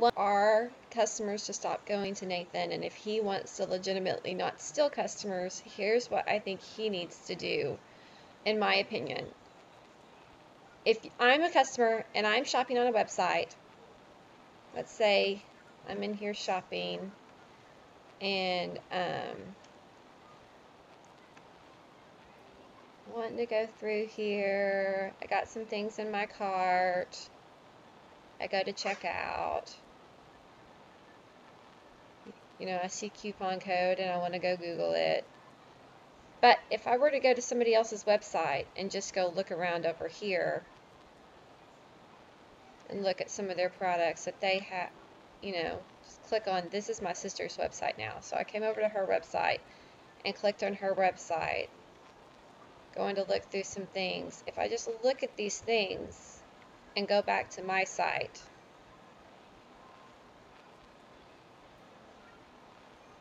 want our customers to stop going to Nathan, and if he wants to legitimately not steal customers, here's what I think he needs to do, in my opinion. If I'm a customer and I'm shopping on a website, let's say I'm in here shopping and um, wanting to go through here. I got some things in my cart. I go to checkout. You know, I see coupon code and I want to go Google it. But if I were to go to somebody else's website and just go look around over here and look at some of their products that they have, you know, just click on this is my sister's website now. So I came over to her website and clicked on her website going to look through some things. If I just look at these things and go back to my site,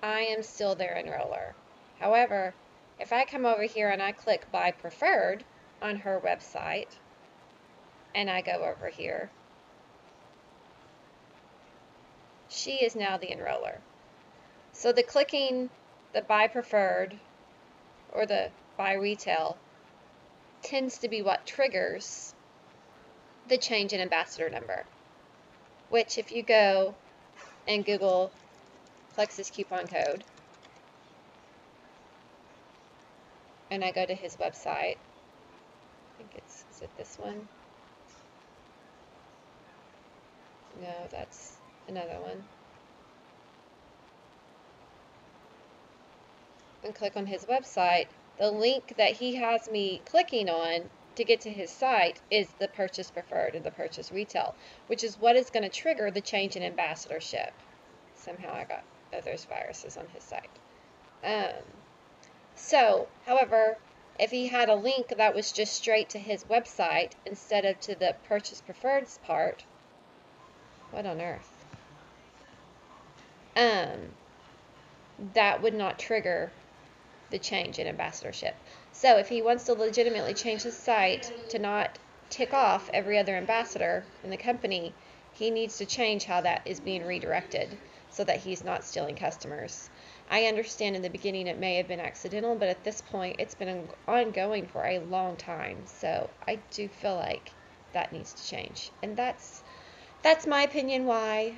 I am still their enroller. However, if I come over here and I click Buy Preferred on her website, and I go over here, she is now the enroller. So the clicking the Buy Preferred or the Buy Retail tends to be what triggers the change in ambassador number. Which, if you go and Google Plexus coupon code, and I go to his website, I think it's, is it this one? No, that's another one. And click on his website, the link that he has me clicking on to get to his site is the purchase preferred and the purchase retail, which is what is going to trigger the change in ambassadorship. Somehow I got oh, there's viruses on his site. Um, so, however, if he had a link that was just straight to his website instead of to the purchase preferred part, what on earth? Um, that would not trigger the change in ambassadorship. So if he wants to legitimately change his site to not tick off every other ambassador in the company, he needs to change how that is being redirected so that he's not stealing customers. I understand in the beginning it may have been accidental, but at this point it's been ongoing for a long time. So I do feel like that needs to change. And that's that's my opinion why